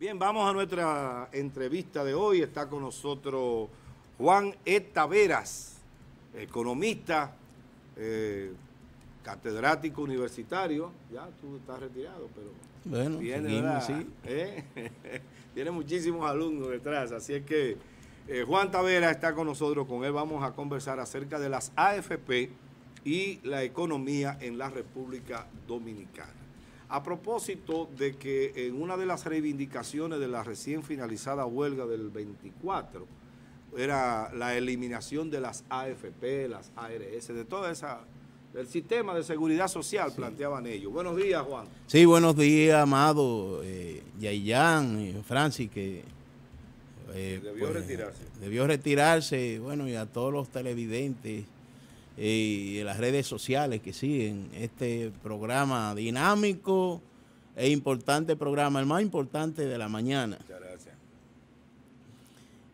Bien, vamos a nuestra entrevista de hoy. Está con nosotros Juan E. Taveras, economista, eh, catedrático universitario. Ya tú estás retirado, pero bueno, tiene, ¿Eh? tiene muchísimos alumnos detrás. Así es que eh, Juan Taveras está con nosotros. Con él vamos a conversar acerca de las AFP y la economía en la República Dominicana. A propósito de que en una de las reivindicaciones de la recién finalizada huelga del 24 era la eliminación de las AFP, las ARS, de toda esa del sistema de seguridad social, planteaban ellos. Buenos días, Juan. Sí, buenos días, Amado, eh, Yayan, eh, Francis, que eh, debió pues, retirarse. Debió retirarse, bueno, y a todos los televidentes y las redes sociales que siguen este programa dinámico e importante programa, el más importante de la mañana. Muchas gracias.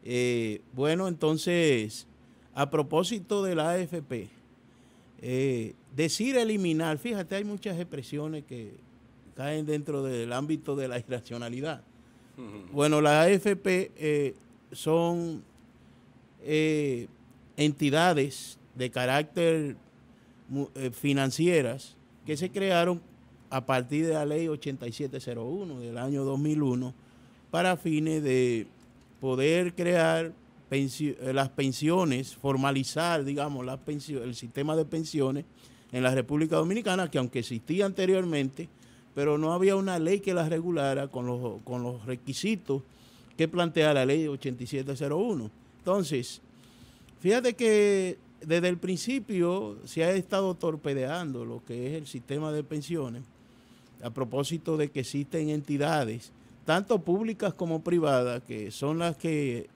Eh, bueno, entonces, a propósito de la AFP, eh, decir eliminar, fíjate, hay muchas expresiones que caen dentro del ámbito de la irracionalidad. Bueno, la AFP eh, son entidades de carácter eh, financieras que se crearon a partir de la ley 8701 del año 2001 para fines de poder crear eh, las pensiones, formalizar, digamos, las el sistema de pensiones en la República Dominicana, que aunque existía anteriormente, pero no había una ley que las regulara con los, con los requisitos que plantea la ley 8701. Entonces, fíjate que desde el principio se ha estado torpedeando lo que es el sistema de pensiones a propósito de que existen entidades, tanto públicas como privadas, que son las que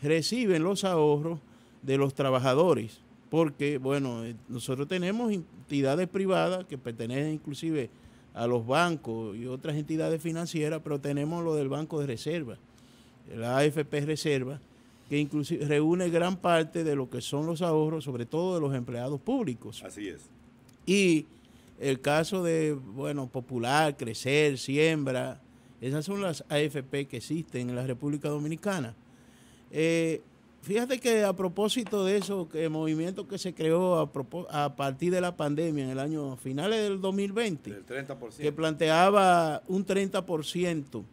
reciben los ahorros de los trabajadores. Porque, bueno, eh, nosotros tenemos entidades privadas que pertenecen inclusive a los bancos y otras entidades financieras, pero tenemos lo del Banco de Reserva, la AFP Reserva, que inclusive reúne gran parte de lo que son los ahorros, sobre todo de los empleados públicos. Así es. Y el caso de, bueno, Popular, Crecer, Siembra, esas son las AFP que existen en la República Dominicana. Eh, fíjate que a propósito de eso, que el movimiento que se creó a, a, partir de la pandemia en el año finales del 2020, que planteaba un 30%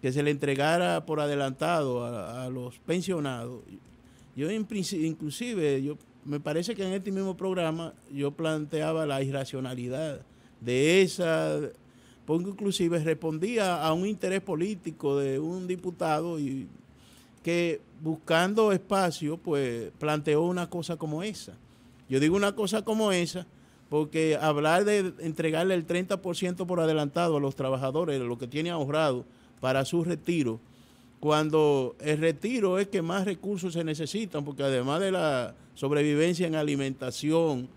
que se le entregara por adelantado a, los pensionados. Yo inclusive, yo me parece que en este mismo programa yo planteaba la irracionalidad de esa, porque inclusive respondía a un interés político de un diputado y que buscando espacio, pues planteó una cosa como esa. Yo digo una cosa como esa porque hablar de entregarle el 30% por adelantado a los trabajadores lo que tiene ahorrado para su retiro, cuando el retiro es que más recursos se necesitan, porque además de la sobrevivencia en alimentación,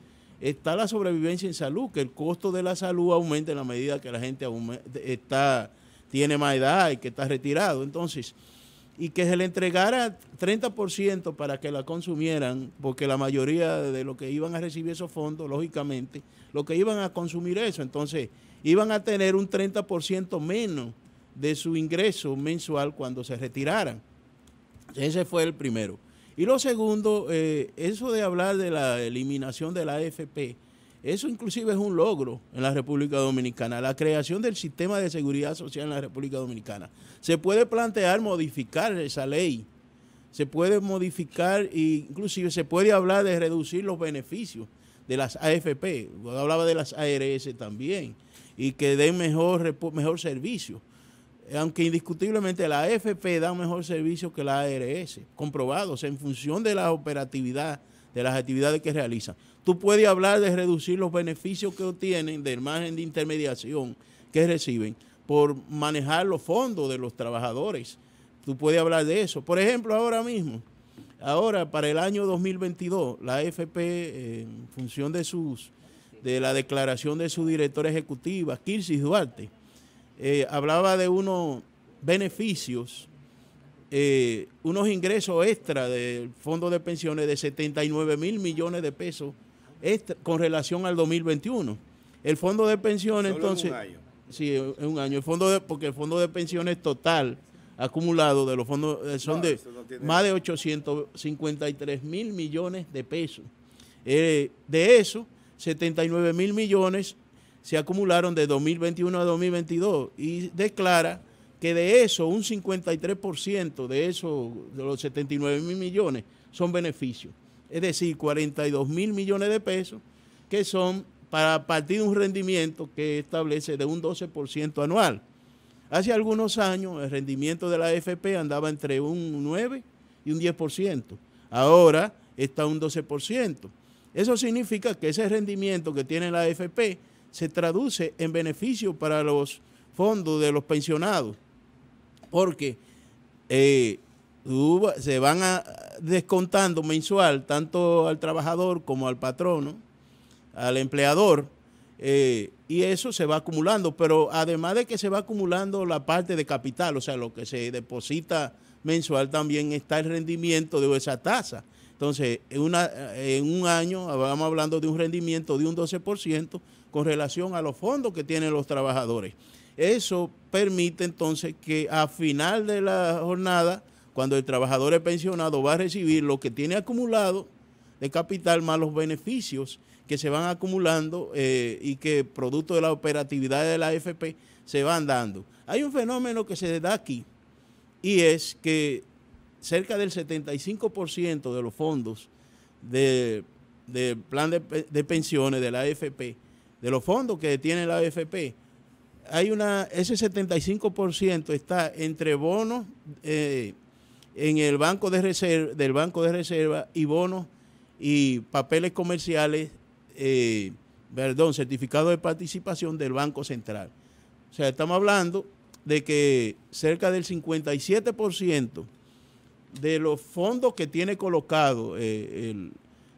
está la sobrevivencia en salud, que el costo de la salud aumenta en la medida que la gente está, tiene más edad y que está retirado. Entonces, y que se le entregara 30% para que la consumieran, porque la mayoría de lo que iban a recibir esos fondos, lógicamente, lo que iban a consumir eso, entonces iban a tener un 30% menos de su ingreso mensual cuando se retiraran. Ese fue el primero. Y lo segundo, eh, eso de hablar de la eliminación de la AFP, eso inclusive es un logro en la República Dominicana, la creación del sistema de seguridad social en la República Dominicana. Se puede plantear modificar esa ley, se puede modificar e inclusive se puede hablar de reducir los beneficios de las AFP, hablaba de las ARS también, y que den mejor, mejor servicio aunque indiscutiblemente la AFP da un mejor servicio que la ARS, comprobados en función de la operatividad de las actividades que realizan. Tú puedes hablar de reducir los beneficios que obtienen del margen de intermediación que reciben por manejar los fondos de los trabajadores. Tú puedes hablar de eso. Por ejemplo, ahora mismo, ahora para el año 2022, la AFP, en función de sus de la declaración de su directora ejecutiva, Kirsis Duarte, eh, hablaba de unos beneficios, eh, unos ingresos extra del fondo de pensiones de 79 mil millones de pesos con relación al 2021. El fondo de pensiones, entonces... un año. Sí, es un año. El fondo de, porque el fondo de pensiones total acumulado de los fondos, eh, son de más de 853 mil millones de pesos. Eh, de eso, 79 mil millones se acumularon de 2021 a 2022 y declara que de eso un 53% de eso, de los 79 mil millones, son beneficios. Es decir, 42 mil millones de pesos que son para partir de un rendimiento que establece de un 12% anual. Hace algunos años el rendimiento de la AFP andaba entre un 9 y un 10%. Ahora está un 12%. Eso significa que ese rendimiento que tiene la AFP se traduce en beneficio para los fondos de los pensionados, porque eh, se van a, descontando mensual tanto al trabajador como al patrono, al empleador, eh, y eso se va acumulando, pero además de que se va acumulando la parte de capital, o sea, lo que se deposita mensual, también está el rendimiento de esa tasa. Entonces, en, un año vamos hablando de un rendimiento de un 12% con relación a los fondos que tienen los trabajadores. Eso permite entonces que a final de la jornada, cuando el trabajador es pensionado, va a recibir lo que tiene acumulado de capital más los beneficios que se van acumulando eh, y que producto de la operatividad de la AFP se van dando. Hay un fenómeno que se da aquí y es que cerca del 75% de los fondos del plan de, de pensiones de la AFP de los fondos que tiene la AFP, hay una, ese 75% está entre bonos eh, en el banco de reserva, del banco de reserva y bonos y papeles comerciales, eh, perdón, certificados de participación del Banco Central. O sea, estamos hablando de que cerca del 57% de los fondos que tiene colocado eh,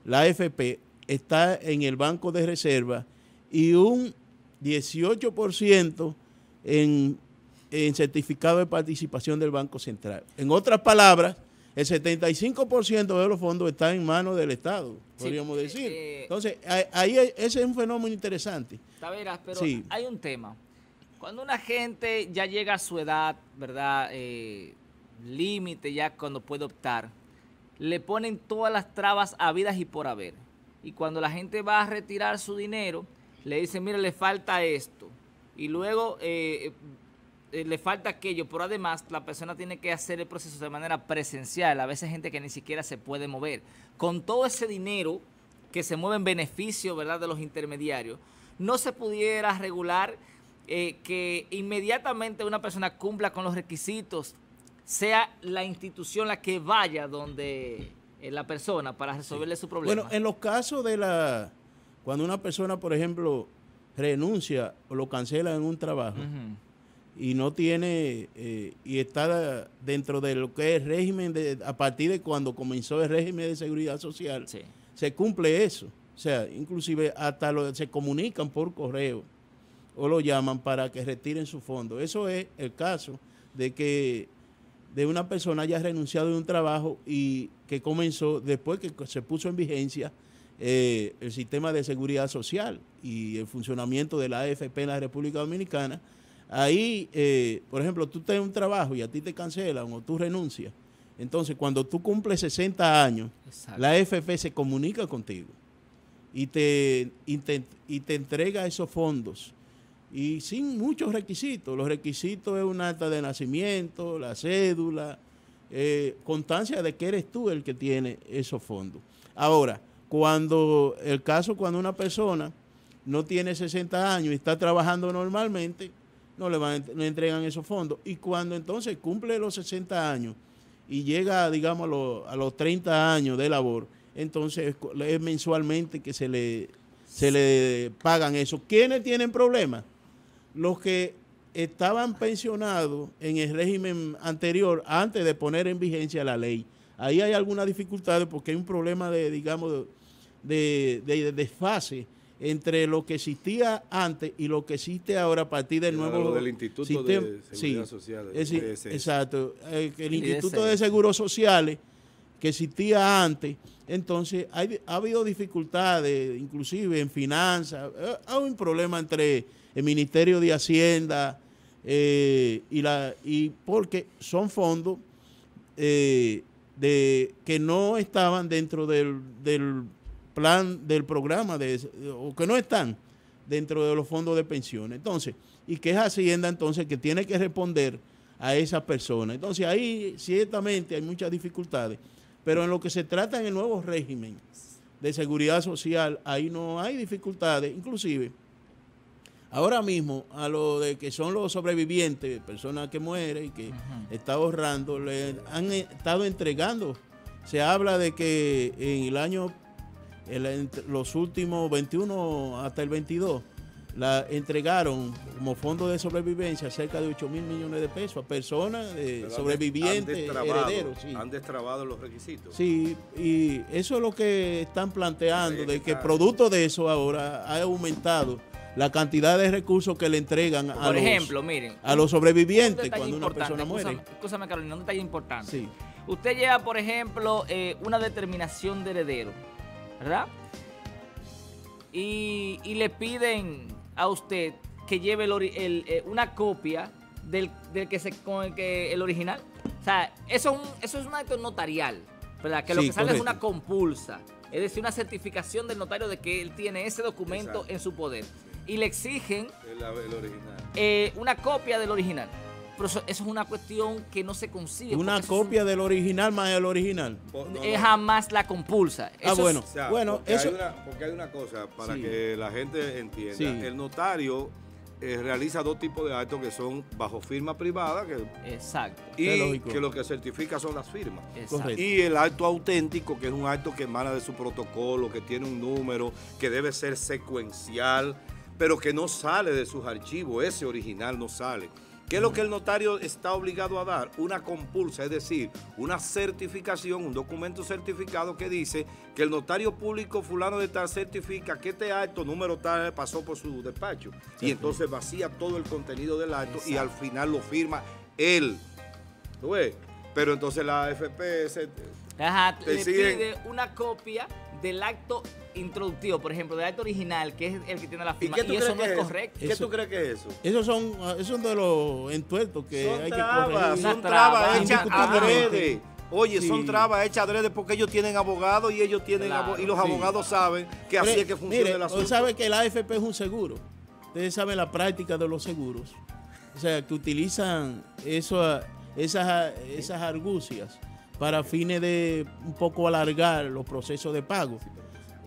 la AFP está en el banco de reserva y un 18% en, en certificado de participación del Banco Central. En otras palabras, el 75% de los fondos está en manos del Estado, podríamos eh, decir. Eh, Entonces, ahí ese es un fenómeno interesante. Taveras, pero hay un tema. Cuando una gente ya llega a su edad, ¿verdad? Eh, límite ya cuando puede optar, le ponen todas las trabas habidas y por haber. Y cuando la gente va a retirar su dinero, le dicen, mire, le falta esto, y luego eh, eh, le falta aquello, pero además la persona tiene que hacer el proceso de manera presencial, a veces gente que ni siquiera se puede mover. Con todo ese dinero que se mueve en beneficio ¿verdad? de los intermediarios, no se pudiera regular eh, que inmediatamente una persona cumpla con los requisitos, sea la institución la que vaya donde la persona para resolverle su problema. Bueno, en los casos de la cuando una persona, por ejemplo, renuncia o lo cancela en un trabajo y no tiene, eh, y está dentro de lo que es el régimen, de, a partir de cuando comenzó el régimen de seguridad social, se cumple eso. O sea, inclusive hasta lo, se comunican por correo o lo llaman para que retiren su fondo. Eso es el caso de que de una persona haya renunciado de un trabajo y que comenzó después que se puso en vigencia eh, el sistema de seguridad social y el funcionamiento de la AFP en la República Dominicana, ahí, eh, por ejemplo, tú tienes un trabajo y a ti te cancelan o tú renuncias. Entonces, cuando tú cumples 60 años, la AFP se comunica contigo y te, y te, entrega esos fondos. Y sin muchos requisitos. Los requisitos es un acta de nacimiento, la cédula, eh, constancia de que eres tú el que tiene esos fondos. Ahora, cuando el caso, cuando una persona no tiene 60 años y está trabajando normalmente, no le, van, entregan esos fondos. Y cuando entonces cumple los 60 años y llega, digamos, a, los 30 años de labor, entonces es mensualmente que se le, se le pagan eso. ¿Quiénes tienen problemas? Los que estaban pensionados en el régimen anterior antes de poner en vigencia la ley. Ahí hay algunas dificultades porque hay un problema de, digamos, de, desfase entre lo que existía antes y lo que existe ahora a partir del nuevo del Instituto de Seguridad Social. exacto. Eh, el Instituto de Seguros Sociales que existía antes, entonces ha habido dificultades, inclusive en finanzas, eh, hay un problema entre el Ministerio de Hacienda eh, y, la, y porque son fondos eh, de, que no estaban dentro del, del plan, del programa, de, o que no están dentro de los fondos de pensiones. Entonces, y que es Hacienda entonces que tiene que responder a esas personas. Entonces ahí ciertamente hay muchas dificultades, pero en lo que se trata en el nuevo régimen de seguridad social, ahí no hay dificultades, inclusive ahora mismo a lo de que son los sobrevivientes, personas que mueren y que está ahorrando, le han estado entregando. Se habla de que en el año, los últimos 21 hasta el 22, la entregaron como fondo de sobrevivencia cerca de 8 mil millones de pesos a personas de sobrevivientes, herederos. Han destrabado los requisitos. Sí, y eso es lo que están planteando, de que producto de eso ahora ha aumentado la cantidad de recursos que le entregan a, Por los, ejemplo, miren, a los sobrevivientes cuando una persona muere. Escúchame, Carolina, un detalle importante. Sí. Usted lleva, por ejemplo, eh, una determinación de heredero, ¿verdad? Y, y le piden a usted que lleve el, el, eh, una copia del, del, que se, con el, que, el original. O sea, eso es un, eso es un acto notarial, ¿verdad? Que lo Sí, que sale correcto. es una compulsa. Es decir, una certificación del notario de que él tiene ese documento Exacto. en su poder. Y le exigen El, el original. eh, una copia del original. Pero eso, eso es una cuestión que no se consigue. Una un- copia del original más el original. No, es no. jamás la compulsa. Ah, es- bueno. O sea, Bueno, porque, eso- hay una, porque hay una cosa para Sí. que la gente entienda. Sí. El notario eh, realiza dos tipos de actos que son bajo firma privada que, Exacto. y que lo que certifica son las firmas. exacto. Correcto. Y el acto auténtico, que es un acto que emana de su protocolo, que tiene un número, que debe ser secuencial, pero que no sale de sus archivos, ese original no sale. ¿Qué es lo que el notario está obligado a dar? Una compulsa, es decir, una certificación, un documento certificado que dice que el notario público fulano de tal certifica que este acto número tal pasó por su despacho. Y entonces vacía todo el contenido del acto y al final lo firma él. ¿Tú ves? Pero entonces la AFP se- Ajá, Te le siguen- pide una copia del acto introductivo, por ejemplo, del acto original, que es el que tiene la ¿Y firma. qué Y, tú eso crees no que es correcto. ¿Qué Eso- tú crees que es eso? Esos son, esos son de los entuertos que son hay que corregir. son trabas hechas indiscutiblemente. adrede. Oye, son trabas hechas adrede porque ellos tienen abogados y ellos tienen Claro, y los sí. abogados saben que así es que funciona mire, el asunto. Usted sabe que el AFP es un seguro. Ustedes saben la práctica de los seguros. O sea, que utilizan eso, esas, esas argucias para fines de un poco alargar los procesos de pago.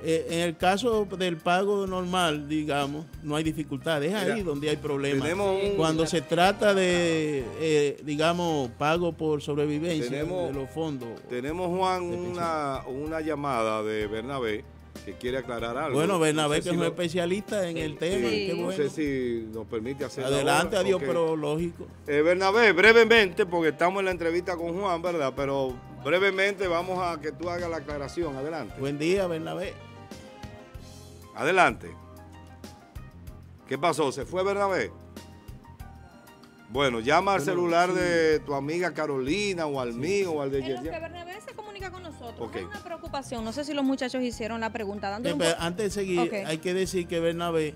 Eh, en el caso del pago normal, digamos, no hay dificultades. Es Mira, ahí donde hay problemas. tenemos un- Cuando se trata de, eh, digamos, pago por sobrevivencia Tenemos- de los fondos. Tenemos, Juan, una, una llamada de Bernabé que quiere aclarar algo. Bueno, Bernabé, No sé que si es un lo- especialista en el tema. Sí. Qué No bueno. sé si nos permite hacer Adelante, adiós, pero lógico. Eh, Bernabé, brevemente, porque estamos en la entrevista con Juan, ¿verdad? Pero brevemente vamos a que tú hagas la aclaración. Adelante. Buen día, Bernabé. Adelante. ¿Qué pasó? ¿Se fue Bernabé? Bueno, llama al Bueno, celular sí. de tu amiga Carolina o al mío o al de En lo que Yerjan. Bernabé se comunica con nosotros. Ok. Es una preocupación. No sé si los muchachos hicieron la pregunta. dándole un antes de seguir, hay que decir que Bernabé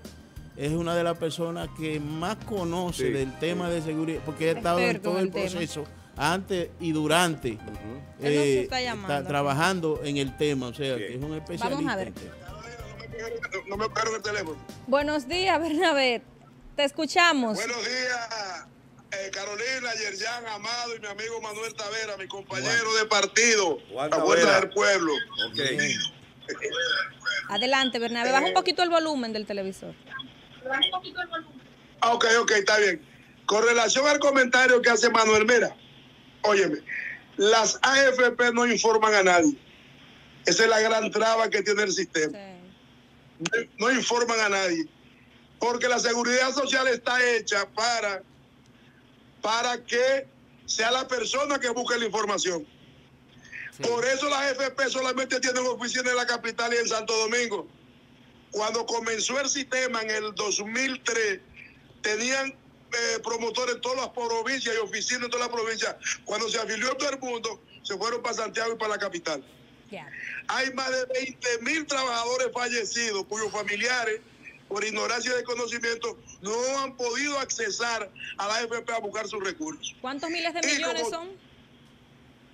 es una de las personas que más conoce Sí, del tema sí. de seguridad, porque ha estado en todo en el proceso, antes y durante, nos está llamando. trabajando en el tema, o sea, que es un especialista. Vamos a ver. No me el teléfono. Buenos días, Bernabé. Te escuchamos. Buenos días, eh, Carolina, Yerjan, Amado y mi amigo Manuel Tavera, mi compañero de partido, Juan la Tavera. del Pueblo. Ok. Adelante, Bernabé. Baja un poquito el volumen del televisor. Ah, ok, ok, está bien. Con relación al comentario que hace Manuel, mira, óyeme, las AFP no informan a nadie. Esa es la gran traba que tiene el sistema. Sí. no informan a nadie. Porque la seguridad social está hecha para, para que sea la persona que busque la información. Sí. Por eso las FP solamente tienen oficinas en la capital y en Santo Domingo. Cuando comenzó el sistema en el 2003, tenían eh, promotores en todas las provincias y oficinas en todas las provincias. Cuando se afilió todo el mundo, se fueron para Santiago y para la capital. Hay más de 20 mil trabajadores fallecidos cuyos familiares por ignorancia y desconocimiento, no han podido accesar a la AFP a buscar sus recursos. ¿Cuántos miles de millones son?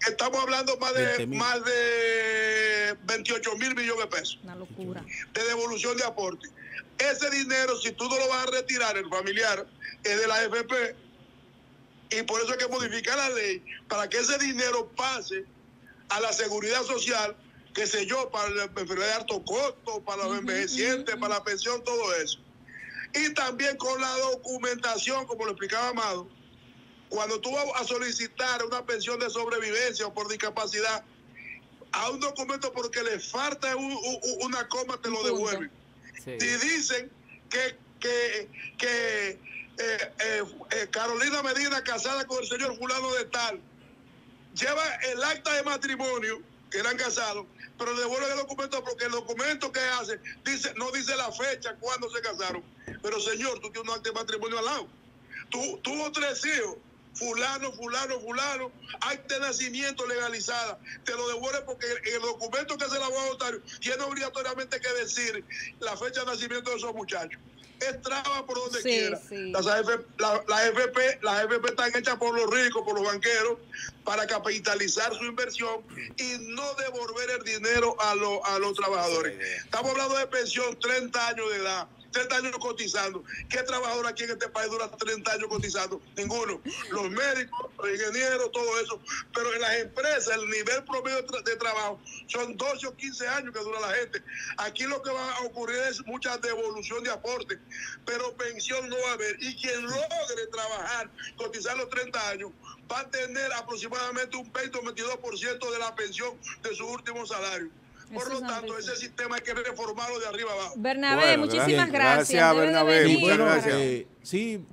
Estamos hablando más de 20 mil. más de 28 mil millones de pesos Una locura. de devolución de aporte. Ese dinero, si tú no lo vas a retirar, el familiar, es de la AFP. Y por eso hay que modificar la ley para que ese dinero pase a la seguridad social, qué sé yo, para la enfermedad de alto costo, para los envejecientes, para la pensión, todo eso. Y también con la documentación, como lo explicaba Amado, cuando tú vas a solicitar una pensión de sobrevivencia o por discapacidad, a un documento porque le falta un- un- una coma, te lo devuelven. Sí. Si dicen que, que, que eh, eh, eh, Carolina Medina, casada con el señor fulano de tal, lleva el acta de matrimonio, eran casados, pero le devuelven el documento porque el documento que hace dice no dice la fecha cuando se casaron. Pero señor, tú tienes un acta de matrimonio al lado. Tú tuvo tres hijos, fulano, fulano, fulano, acta de nacimiento legalizada. Te lo devuelve porque el, el documento que hace el abogado notario tiene obligatoriamente que decir la fecha de nacimiento de esos muchachos. Es traba por donde Sí, quiera. sí. Las AFP, la, la AFP, las AFP están hechas por los ricos, por los banqueros, para capitalizar su inversión y no devolver el dinero a, los a los trabajadores. Estamos hablando de pensión, 30 años de edad. 30 años cotizando. ¿Qué trabajador aquí en este país dura 30 años cotizando? Ninguno. Los médicos, los ingenieros, todo eso. Pero en las empresas, el nivel promedio de, tra- de trabajo son 12 o 15 años que dura la gente. Aquí lo que va a ocurrir es mucha devolución de aporte, pero pensión no va a haber. Y quien logre trabajar, cotizar los 30 años, va a tener aproximadamente un 20 o 22% de la pensión de su último salario. Por lo tanto, ese sistema hay que reformarlo de arriba abajo. Bernabé, Bueno, muchísimas gracias. gracias. De Bernabé, muchas gracias. eh, sí,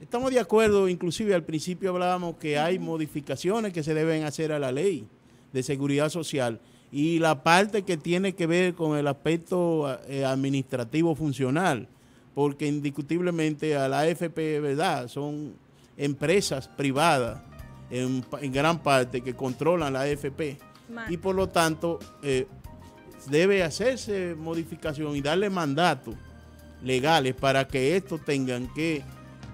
estamos de acuerdo, inclusive al principio hablábamos que hay modificaciones que se deben hacer a la ley de seguridad social y la parte que tiene que ver con el aspecto eh, administrativo funcional, porque indiscutiblemente a la AFP, ¿verdad? Son empresas privadas en gran parte que controlan la AFP Y por lo tanto eh, debe hacerse modificación y darle mandato legales para que estos tengan que,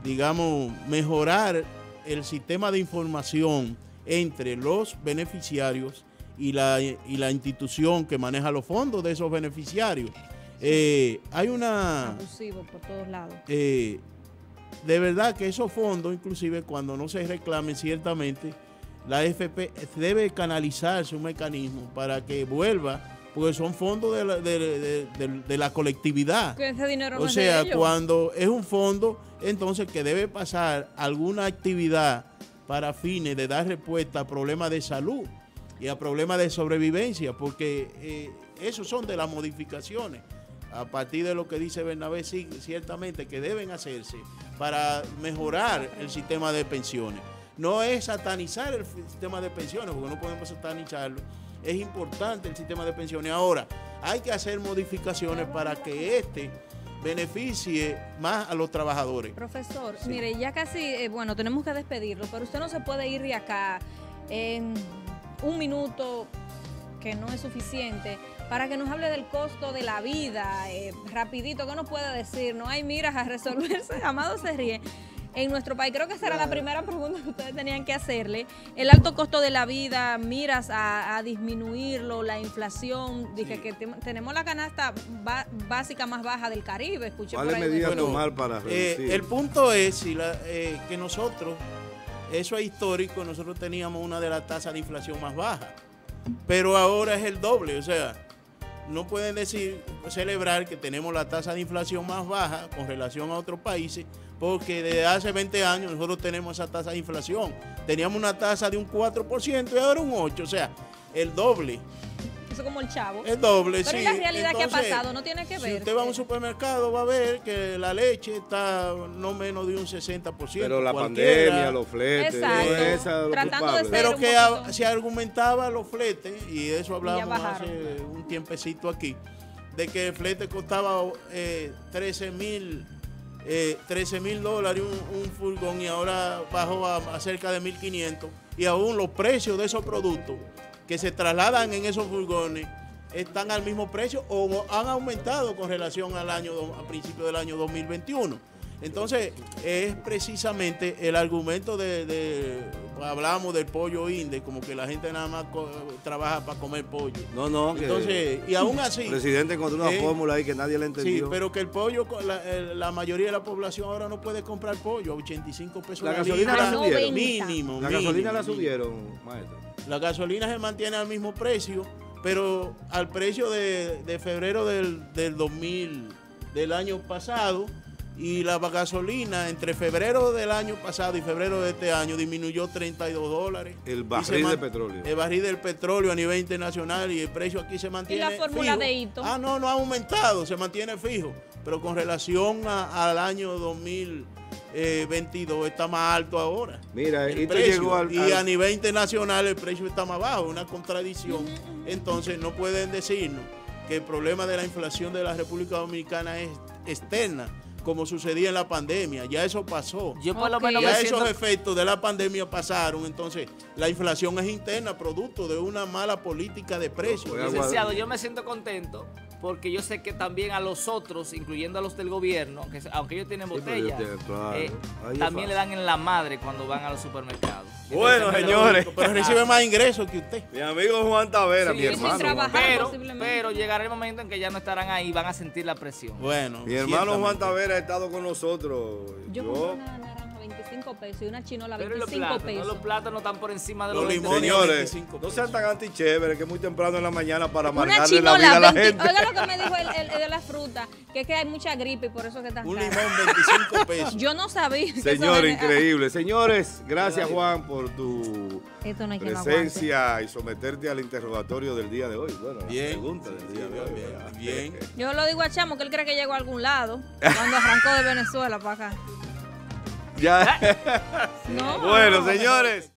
digamos, mejorar el sistema de información entre los beneficiarios y la, y la institución que maneja los fondos de esos beneficiarios. Eh, hay una... Abusivo por todos lados. eh, de verdad que esos fondos, inclusive cuando no se reclamen ciertamente, la AFP debe canalizarse un mecanismo para que vuelva, porque son fondos de la, de- de- de- de la colectividad. Que ese dinero no O es de sea, ellos. cuando es un fondo, entonces que debe pasar alguna actividad para fines de dar respuesta a problemas de salud y a problemas de sobrevivencia, porque eh, esos son de las modificaciones. A partir de lo que dice Bernabé, sí, ciertamente que deben hacerse para mejorar el sistema de pensiones. No es satanizar el sistema de pensiones, porque no podemos satanizarlo. Es importante el sistema de pensiones. Ahora, hay que hacer modificaciones para que este beneficie más a los trabajadores. Profesor, Sí. mire, ya casi, eh, bueno, tenemos que despedirlo, pero usted no se puede ir de acá en un minuto que no es suficiente para que nos hable del costo de la vida, eh, rapidito, ¿qué nos puede decir? No hay miras a resolverse, Amado se ríe. En nuestro país, creo que esa era la primera pregunta que ustedes tenían que hacerle. El alto costo de la vida, miras a, a disminuirlo, la inflación. Dije Sí. que te- tenemos la canasta básica más baja del Caribe. Escuché por ¿Cuáles medidas estudio. tomar para Eh, el punto es si la- eh, que nosotros, eso es histórico, nosotros teníamos una de las tasas de inflación más bajas, pero ahora es el doble, o sea, no pueden decir, celebrar que tenemos la tasa de inflación más baja con relación a otros países, porque desde hace 20 años nosotros tenemos esa tasa de inflación. Teníamos una tasa de un 4% y ahora un 8%, o sea, el doble. Eso como el chavo. El doble, Pero sí. ¿y la realidad que ha Entonces, pasado? No tiene que Si ver. usted va a un supermercado, va a ver que la leche está no menos de un 60%. Pero la cualquiera. pandemia, los fletes, Exacto. es esa lo Tratando de ser- Pero un que a- se argumentaba los fletes, y eso hablábamos hace un tiempecito aquí, de que el flete costaba eh, 13 mil eh, 13 mil dólares un, un furgón y ahora bajó a, a cerca de 1.500 y aún los precios de esos productos que se trasladan en esos furgones están al mismo precio o han aumentado con relación al año a principio del año 2021. Entonces, es precisamente el argumento de, de- hablamos del pollo inde, como que la gente nada más co- trabaja para comer pollo. No, no, que Entonces, y aún así, el presidente encontró una eh, fórmula ahí que nadie le sí, entendió. pero que el pollo, la, la mayoría de la población ahora no puede comprar pollo a 85 pesos La gasolina la subieron. Mínimo, la mínimo, gasolina la subieron, maestro. La gasolina se mantiene al mismo precio, pero al precio de, de febrero del, del 2000, del año pasado, y la gasolina entre febrero del año pasado y febrero de este año disminuyó 32 dólares. El Y barril de petróleo. El barril del petróleo a nivel internacional y el precio aquí se mantiene fórmula fijo. de hito? Ah, no, no ha aumentado, se mantiene fijo, pero con relación a- al año 2022 está más alto ahora. Mira, El y te precio. llegó al, y al- a nivel internacional el precio está más bajo, una contradicción. Entonces no pueden decirnos que el problema de la inflación de la República Dominicana es externa, como sucedía en la pandemia. Ya eso pasó. Yo por lo Ok. menos me Ya siento... esos efectos de la pandemia pasaron, entonces la inflación es interna, producto de una mala política de precios. Licenciado, yo me siento contento porque yo sé que también a los otros, incluyendo a los del gobierno, que aunque ellos tienen Sí, botellas, ellos tienen, claro. eh, también le dan en la madre cuando van a los supermercados. Bueno, Entonces, señores. Pero recibe más ingresos que usted. Mi amigo Juan Tavera, Sí, mi hermano. trabajar. Juan- Pero, pero llegará el momento en que ya no estarán ahí y van a sentir la presión. Bueno, Mi hermano Juan. Tavera ha estado con nosotros. Yo Yo, 25 pesos y una chinola Pero y los 25 plátanos, pesos. los plátanos están por encima de Los los, 20 limones. señores, 25 no sean tan antichéveres que es muy temprano en la mañana para Una amargarle la vida a la 20 gente. Oiga lo que me dijo el, el- el de la fruta, que es que hay mucha gripe y por eso que está Un caro. limón 25 pesos. Yo no sabía. Señor, increíble. Señores, gracias Juan por tu no presencia y someterte al interrogatorio del día de hoy. Bueno, la Bien. pregunta del día de hoy. Bien, bien. Yo lo digo a Chamo que él cree que llegó a algún lado cuando arrancó de Venezuela para acá. Ya. No. bueno, señores.